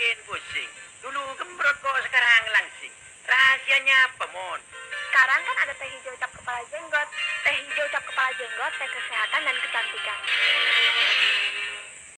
bikin pusing. Dulu gembrot kok sekarang langsing. Rahasianya apa, Mon? Sekarang kan ada teh hijau cap kepala jenggot. Teh hijau cap kepala jenggot, teh kesehatan dan kecantikan.